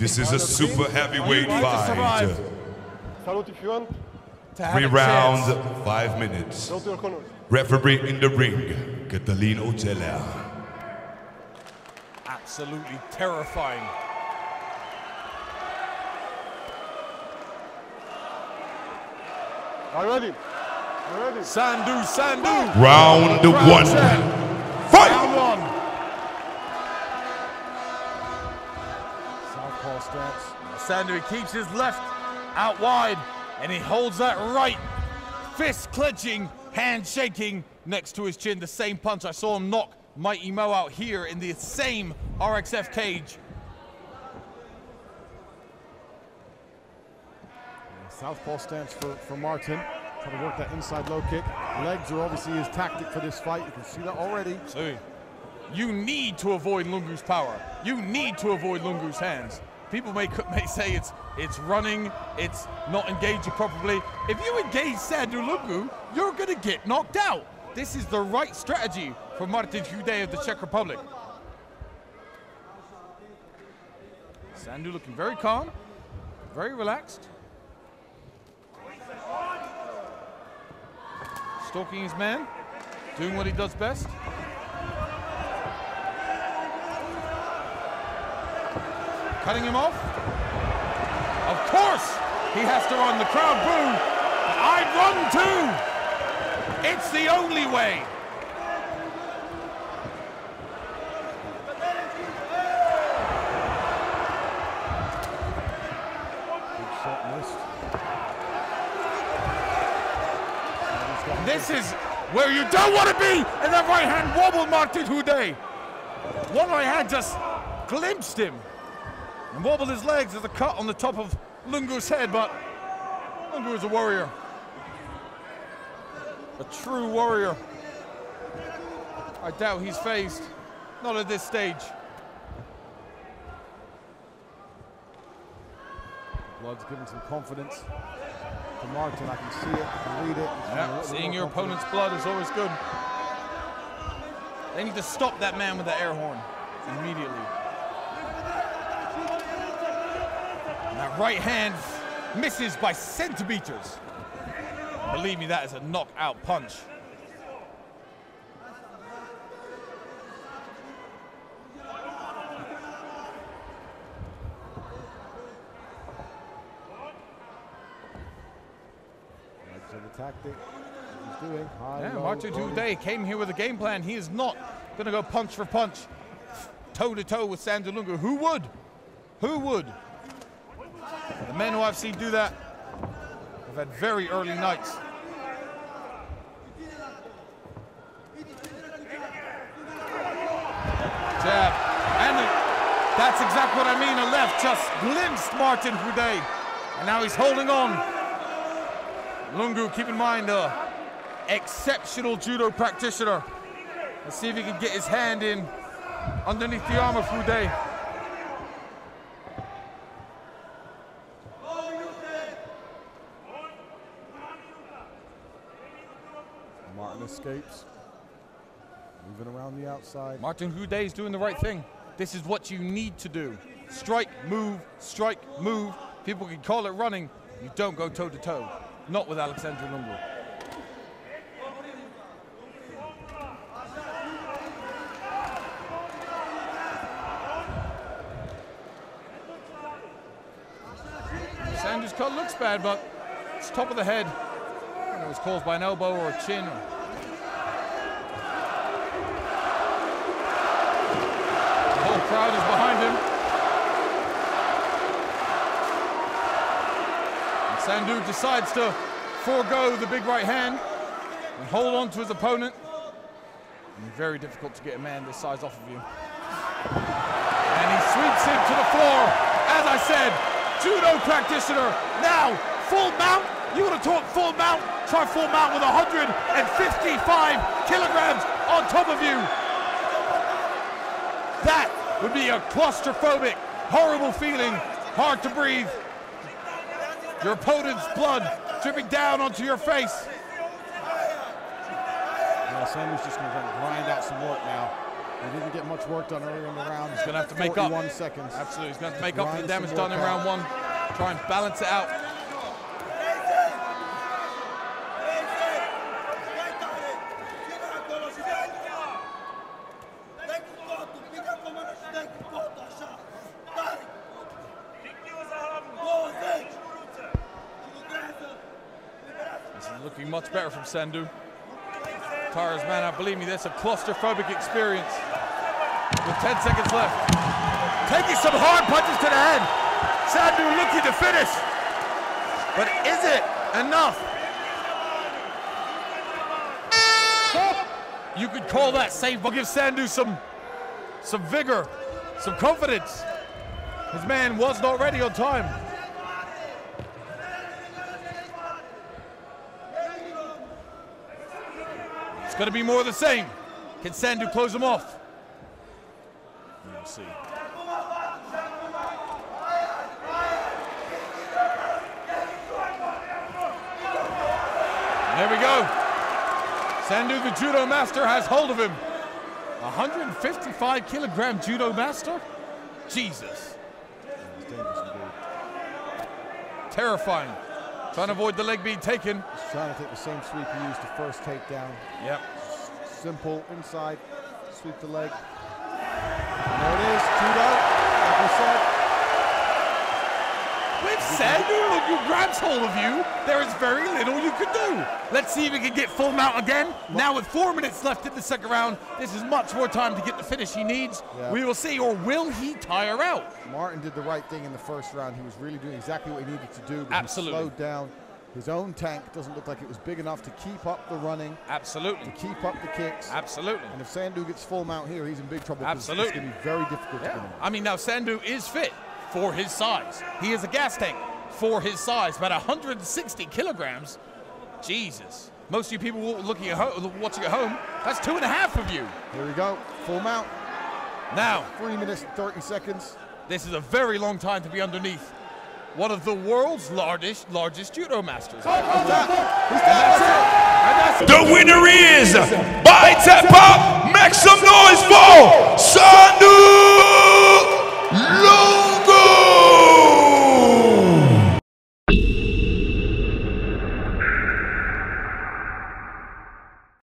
This is a super heavyweight You need to survive. fight. Salut führen. To have Three rounds, five minutes. Go to your corners. Referee in the ring, Catalino Teller. Absolutely terrifying. Are you ready? Are you ready? Sandu, Sandu. Round Round one. 10. Stance. Sandu he keeps his left out wide and he holds that right. Fist clenching, hand shaking next to his chin. The same punch I saw him knock Mighty Mo out here in the same RXF cage. Southpaw stance for, for Martin. Trying to work that inside low kick. Legs are obviously his tactic for this fight. You can see that already. See. you need to avoid Lungu's power. You need to avoid Lungu's hands. People may, may say it's it's running, it's not engaging properly. If you engage Sandu Lungu, you're gonna get knocked out. This is the right strategy for Martin Chudej of the Czech Republic. Sandu looking very calm, very relaxed. Stalking his man, doing what he does best. Cutting him off. Of course, he has to run. The crowd boo. But I'd run too. It's the only way. Big shot missed. Sandu's got This is where you don't want to be. And that right hand wobbled Martin Chudej. One right hand just glimpsed him and wobbled his legs as a cut on the top of Lungu's head. But Lungu is a warrior, a true warrior. I doubt he's phased, not at this stage. Blood's giving some confidence to Martin. I can see it, I can read it. Yeah, feeling a little seeing your confident. opponent's blood is always good. They need to stop that man with the air horn immediately. And that right hand misses by centimeters. Believe me, that is a knockout punch. Legs are the tactic. He's doing high, Yeah, Martin low. Came here with a game plan. He is not going to go punch for punch, toe to toe with Sandu Lungu. Who would? Who would? The men who I've seen do that have had very early nights. Jab. And that's exactly what I mean. A left just glimpsed Martin Chudej. And now he's holding on. Lungu, keep in mind, uh, exceptional judo practitioner. Let's see if he can get his hand in underneath the arm of Chudej. Escapes. Moving around the outside. Martin Chudej is doing the right thing. This is what you need to do. Strike, move, strike, move. People can call it running. You don't go toe to toe. Not with Alexander Lungu. Sandu's cut looks bad, but it's top of the head. It was caused by an elbow or a chin. Or crowd is behind him. And Sandu decides to forego the big right hand and hold on to his opponent. And very difficult to get a man this size off of you. And he sweeps him to the floor. As I said, judo practitioner. Now, full mount. You want to talk full mount? Try full mount with 155 kilograms on top of you. That would be a claustrophobic, horrible feeling, hard to breathe. Your opponent's blood dripping down onto your face. Yeah, Sandu's just going to grind out some work now. He didn't get much work done earlier in the round. He's gonna have to make up. 41 seconds. Absolutely, he's going to make up for the damage done in round out. one. Try and balance it out. This is looking much better from Sandu. Tara's man, I believe me, that's a claustrophobic experience. With 10 seconds left. Taking some hard punches to the head. Sandu looking to finish. But is it enough? You could call that safe. We'll give Sandu some, some vigor, some confidence. His man was not ready on time. Going to be more of the same. Can Sandu close him off? We'll see. There we go. Sandu, the judo master, has hold of him. 155 kilogram judo master? Jesus. Terrifying. Trying to avoid the leg being taken. Trying to take the same sweep he used to first takedown. Yep. Simple inside, sweep the leg. And there it is, judo. Like we said, With Sandu who grabs hold of you, there is very little you can do. Let's see if we can get full mount again. Now with four minutes left in the second round, this is much more time to get the finish he needs. Yeah. We will see, or will he tire out? Martin did the right thing in the first round. He was really doing exactly what he needed to do. But Absolutely. He slowed down. His own tank doesn't look like it was big enough to keep up the running, Absolutely. to keep up the kicks. Absolutely. And if Sandu gets full mount here, he's in big trouble. Absolutely. It's going to be very difficult to Yeah. I mean, now Sandu is fit for his size. He is a gas tank for his size, about 160 kilograms. Jesus. Most of you people looking at home, watching at home, that's two and a half of you. Here we go. Full mount. Now, Three minutes and 30 seconds. this is a very long time to be underneath one of the world's largest largest judo masters. He's down. He's And down. that's it. And that's it. The winner is by tap pop. Make some noise for Son